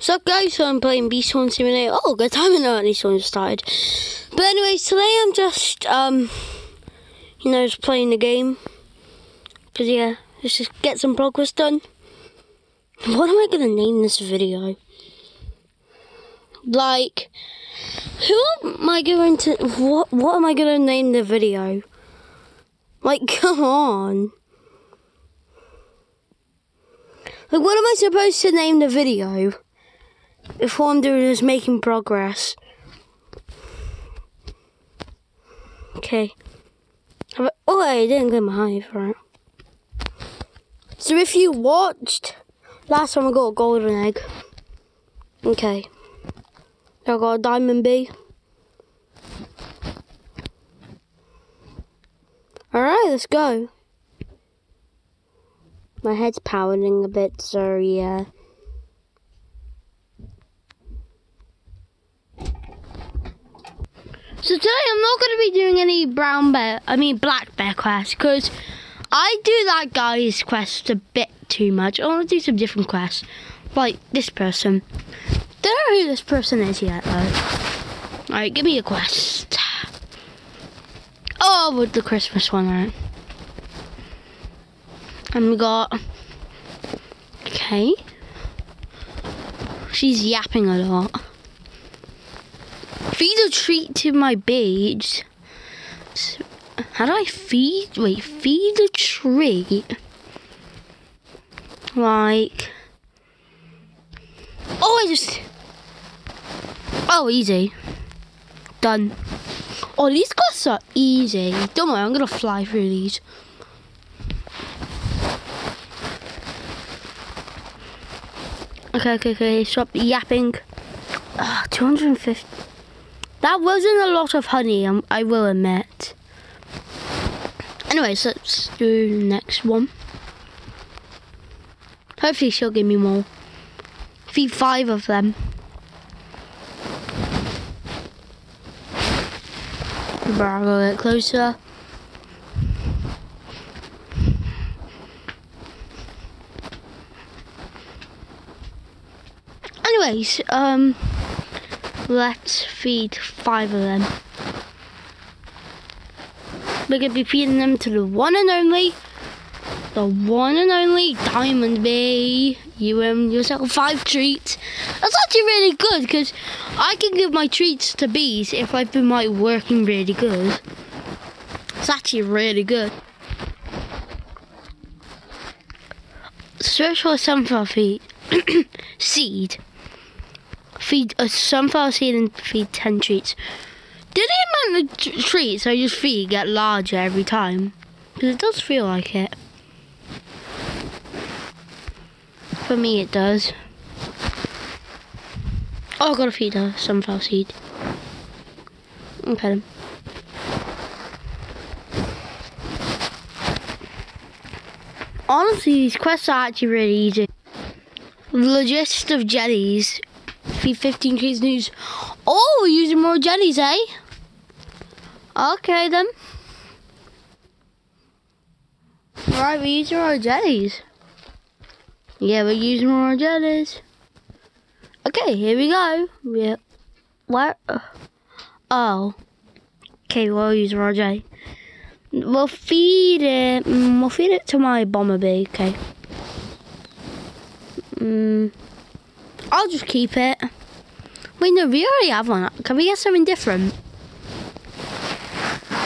So guys, so I'm playing Bee Swarm Simulator. Oh, good timing though, at least one started. But anyways, today I'm just, um, you know, just playing the game. Cause yeah, let's just get some progress done. What am I gonna name this video? Like, who am I going to, what, what am I gonna name the video? Like, come on. Like, what am I supposed to name the video? If doing is making progress. Okay. Oh, I didn't get my hive, right. So if you watched, last time I got a golden egg. Okay. I got a diamond bee. Alright, let's go. My head's pounding a bit, so yeah. So today I'm not going to be doing any brown bear, I mean black bear quests, because I do that guy's quest a bit too much. I want to do some different quests, like this person. Don't know who this person is yet though. Alright, give me a quest. Oh, with the Christmas one, right? And we got... Okay. She's yapping a lot. Feed a treat to my bees. How do I feed? Wait, feed a treat? Like... Oh, I just... Oh, easy. Done. Oh, these quests are easy. Don't worry, I'm to fly through these. Okay, okay, okay. Stop yapping. Uh, 250. That wasn't a lot of honey, um, I will admit. Anyways, let's do the next one. Hopefully she'll give me more. Feed five of them. A little bit closer. Anyways, um, let's feed five of them. We're gonna be feeding them to the one and only, the one and only Diamond Bee. You earn yourself five treats. That's actually really good because I can give my treats to bees if I've been like working really good. It's actually really good. Search for sunflower seed. Feed a sunflower seed and feed 10 treats. Do the amount of t- treats I just feed get larger every time? Because it does feel like it. For me, it does. Oh, I've got to feed a sunflower seed. Okay. Honestly, these quests are actually really easy. The logist of jellies. Feed 15 trees news. Oh, we're using more jellies, eh? Okay then. Right, we're using more jellies. Yeah, we're using more jellies. Okay, here we go. Yeah. What? Oh. Okay, we'll use raw jelly. We'll feed it. Mm, we'll feed it to my bomber bee. Okay. Mm, I'll just keep it. Wait, no, we already have one. Can we get something different?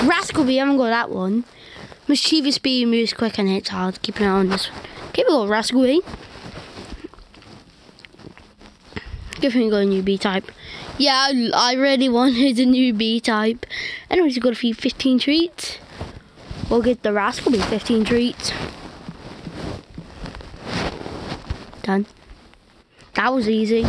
Rascal I haven't got that one. Mischievous bee moves quick and hits hard. Keep an eye on this one. Okay, we got Rascal. Give him a new B type. Yeah, I really wanted a new B type. Anyways, we've got a few 15 treats. We'll get the Rascal Bee 15 treats. Done. That was easy.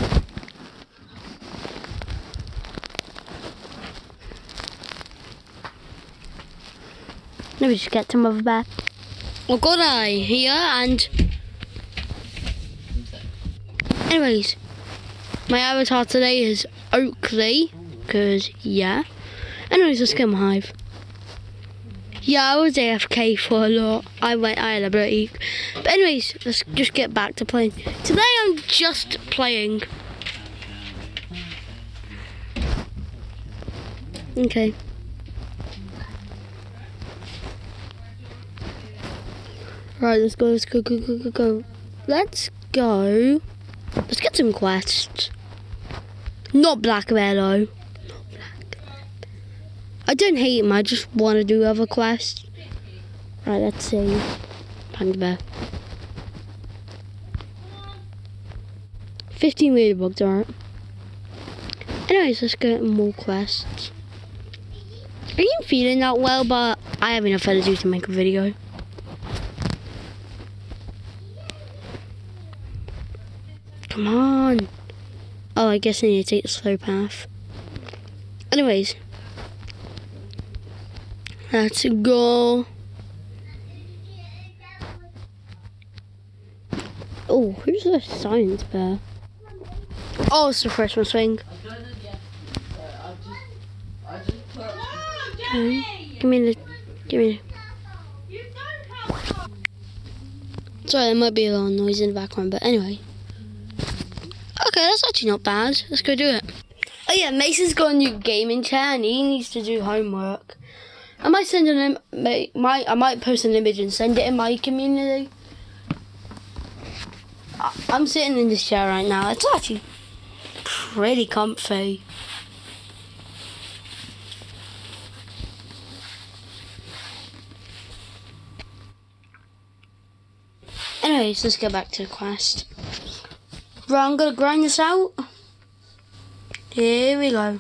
Let me just get some of back. I've got a here and anyways my avatar today is Oakley because yeah anyways let's get my hive yeah, I was AFK for a lot. I went, I had a break. But anyways, let's just get back to playing. Today I'm just playing. Okay. Right, let's go, let's go, go, go, go, go. Let's go. Let's get some quests. Not Black Bear though. I don't hate him, I just want to do other quests. Right, let's see. Panda Bear. 15 ladybugs, alright. Anyways, let's get more quests. Are you feeling that well, but I have enough energy to make a video. Come on. Oh, I guess I need to take the slow path. Anyways. Let's go. Oh, who's the science bear? Oh, it's the freshman swing. Okay. Um, give me the. Give me the. Sorry, there might be a little noise in the background, but anyway. Okay, that's actually not bad. Let's go do it. Oh yeah, Mason's got a new gaming chair and he needs to do homework. I might send him my I might post an image and send it in my community. I'm sitting in this chair right now. It's actually pretty comfy. Anyways, let's get back to the quest. Right, I'm gonna grind this out. Here we go.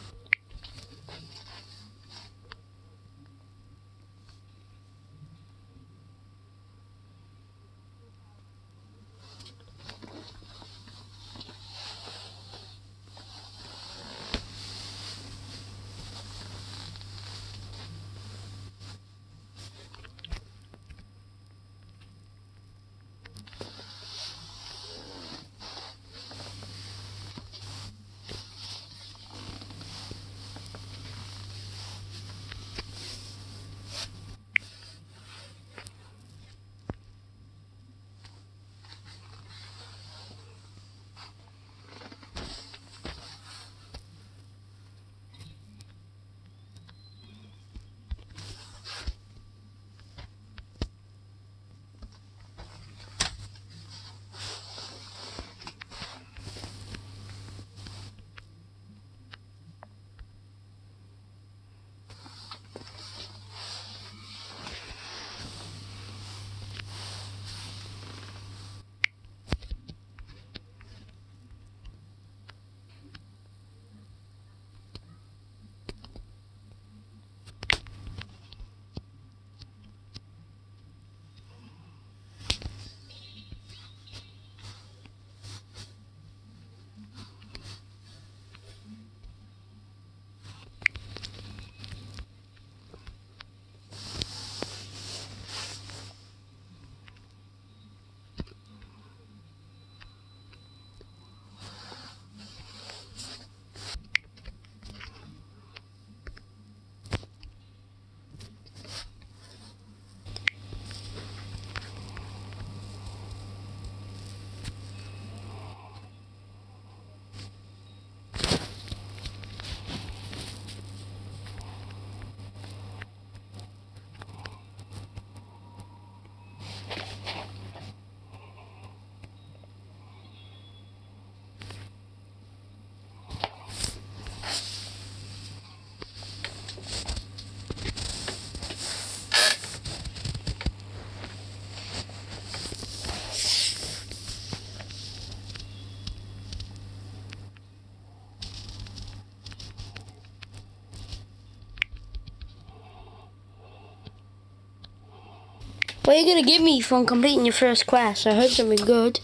What are you gonna give me from completing your first quest? I hope something good.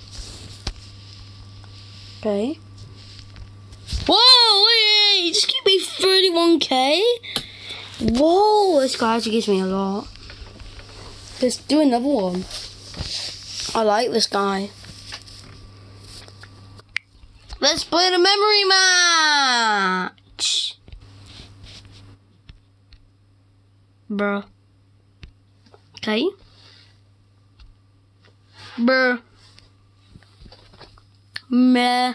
Okay. Whoa! Wait, just give me 31k? Whoa! This guy actually gives me a lot. Let's do another one. I like this guy. Let's play the memory match! Bruh. Okay. Bruh. Meh.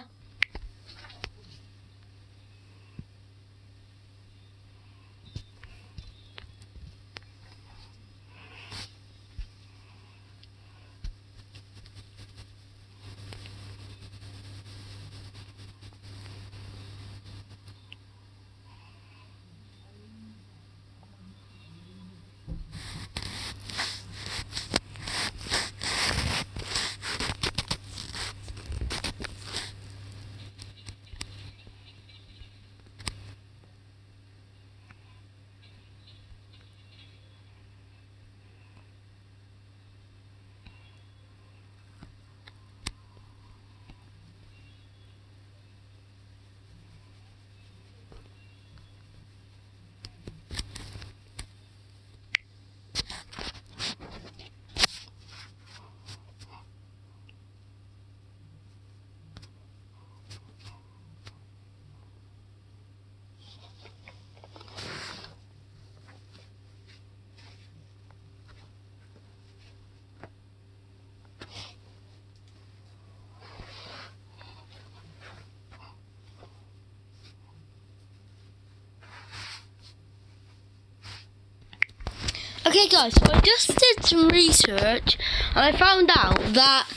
Okay, guys, so I just did some research and I found out that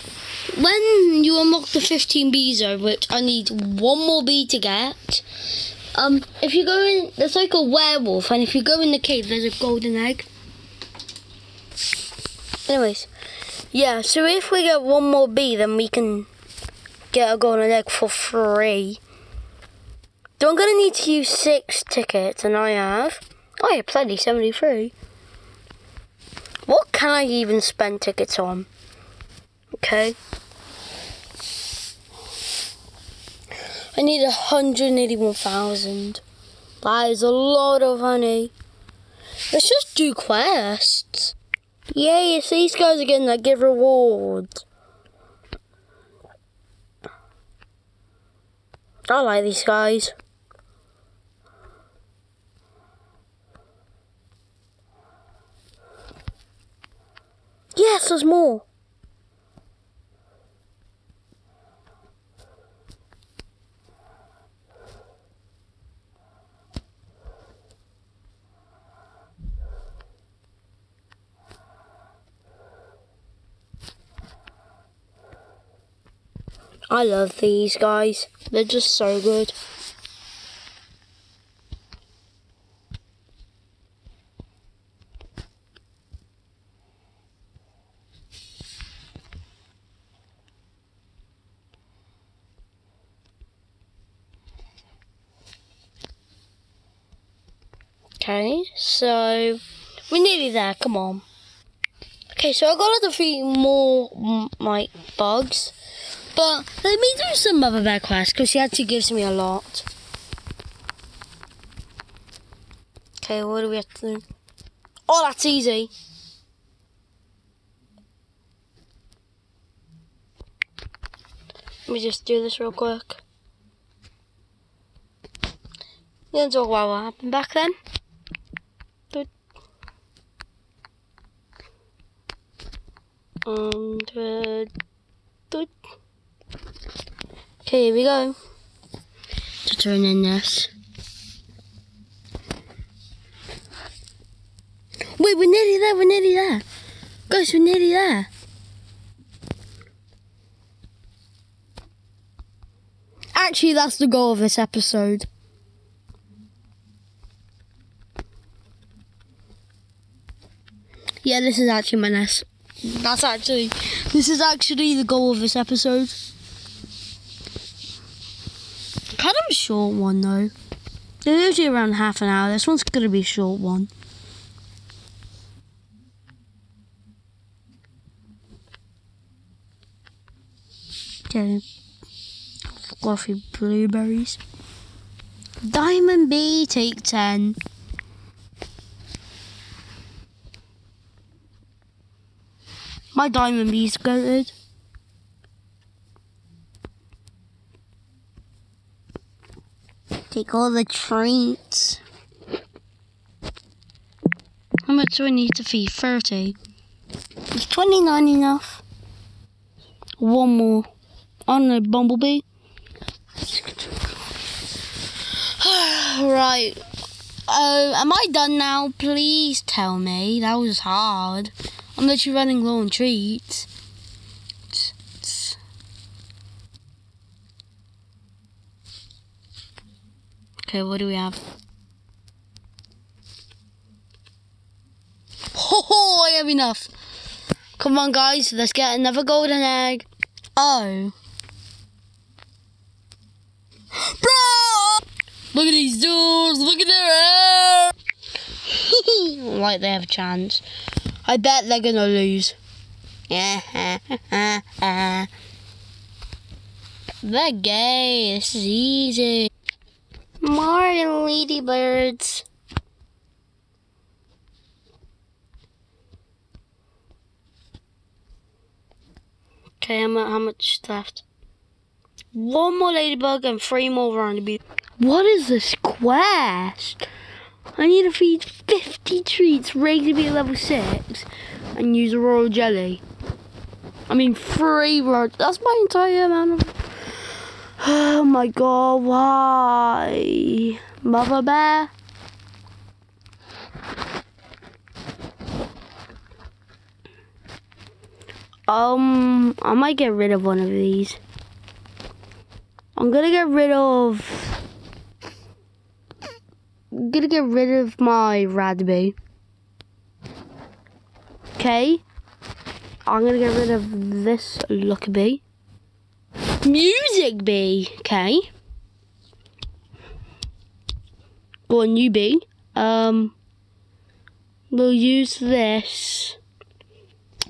when you unlock the 15 bees, which I need one more bee to get, um, if you go in, there's like a werewolf, and if you go in the cave, there's a golden egg. Anyways, yeah, so if we get one more bee, then we can get a golden egg for free. So I'm going to need to use six tickets, and I have, oh yeah, plenty, 73. What can I even spend tickets on? Okay. I need 181,000. That is a lot of honey. Let's just do quests. Yay, it's these guys again that give rewards. I like these guys. Yes, there's more. I love these guys. They're just so good. Okay, so we're nearly Come on. Okay, so I got a few more like bugs, but let me do some other bad quests because she actually gives me a lot. Okay, what do we have to do? Oh, that's easy. Let me just do this real quick. Can talk about what happened back then. And uh, okay, here we go. To turn in this. Wait, we're nearly there. We're nearly there, guys. We're nearly there. Actually, that's the goal of this episode. Yeah, this is actually my nest. That's actually, this is actually the goal of this episode. Kind of a short one though. They're usually around half an hour. This one's gonna be a short one. Okay. Fluffy blueberries. Diamond bee, take 10. My diamond bee's goated. Take all the treats. How much do I need to feed? 30. Is 29 enough? One more. On the bumblebee. right. Uh, am I done now? Please tell me. That was hard. I'm literally running low on treats. Okay, what do we have? Oh, I have enough. Come on, guys, let's get another golden egg. Oh. Bro! Look at these dudes, look at their hair! like they have a chance. I bet they're gonna lose. they're gay. This is easy. More ladybirds. Okay, how much, how much left? One more ladybug and three more around the beach. What is this quest? I need to feed 50 treats ready to be level 6 and use a royal jelly. I mean, three roads. That's my entire amount of... Oh my god, why? Mother bear? Um, I might get rid of one of these. I'm gonna get rid of Gonna get rid of my Rad Bee. Okay. I'm gonna get rid of this lucky Luckabee. Music bee. Okay. Got a new bee. Um. We'll use this.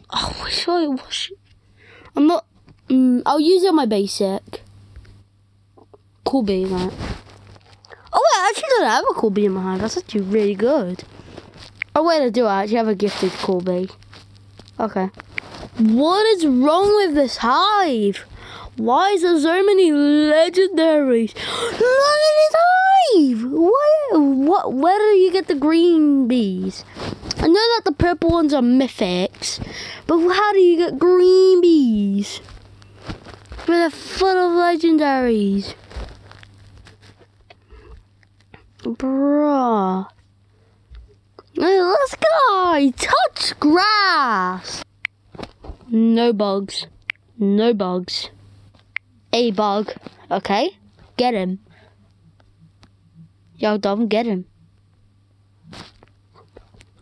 Oh, sorry. What's... I'm not. Mm, I'll use it on my basic. Cool bee, right? Oh wait, I actually don't have a cool bee in my hive. That's actually really good. Oh wait, I do. I actually have a gifted bee. Okay. What is wrong with this hive? Why is there so many legendaries? Look at this hive! Where, what, where do you get the green bees? I know that the purple ones are mythics, but how do you get green bees? They're full of legendaries. Bruh. Let's go! Touch grass! No bugs. No bugs. A bug. Okay. Get him. Yo, Dom, get him.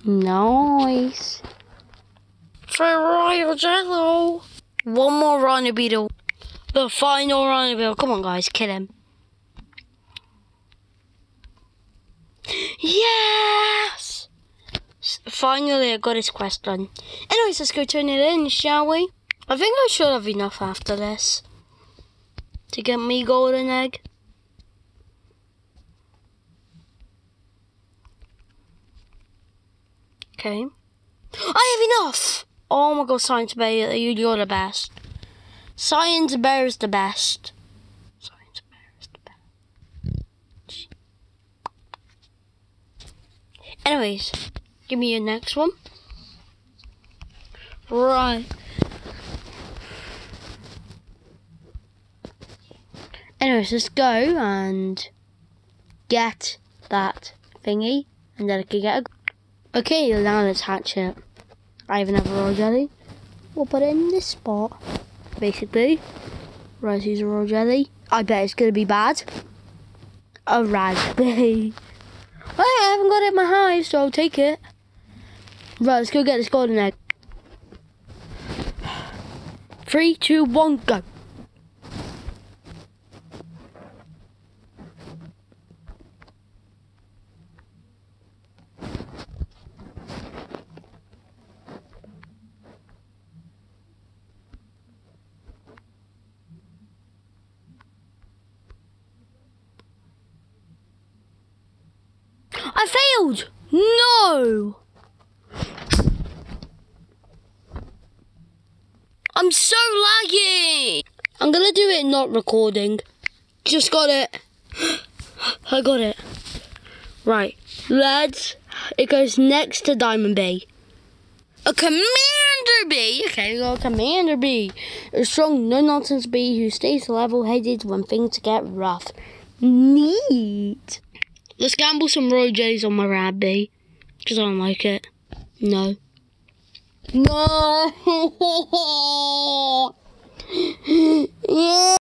Nice. For Royal Jello. One more Rhino Beetle. The final Rhino Beetle. Come on, guys. Kill him. Yes! Finally, I got his quest done. Anyways, let's go turn it in, shall we? I think I should have enough after this to get me golden egg. Okay. I have enough! Oh my god, Science Bear, you're the best. Science Bear is the best. Science Bear is the best. Anyways, give me your next one. Right. Anyways, let's go and get that thingy, and then I can get a Okay, now let's hatch it. I even have another royal jelly. We'll put it in this spot, basically. A royal jelly. I bet it's gonna be bad. A raspberry. I haven't got it in my hive, so I'll take it. Right, let's go get this golden egg. Three, two, one, go. Failed! No! I'm so laggy! I'm gonna do it not recording. Just got it. I got it. Right, let's. It goes next to Diamond Bee. A Commander Bee! Okay, we got a Commander Bee. A strong, no nonsense bee who stays level headed when things get rough. Neat! Let's gamble some Roy J's on my rabbi. Because I don't like it. No. No! yeah!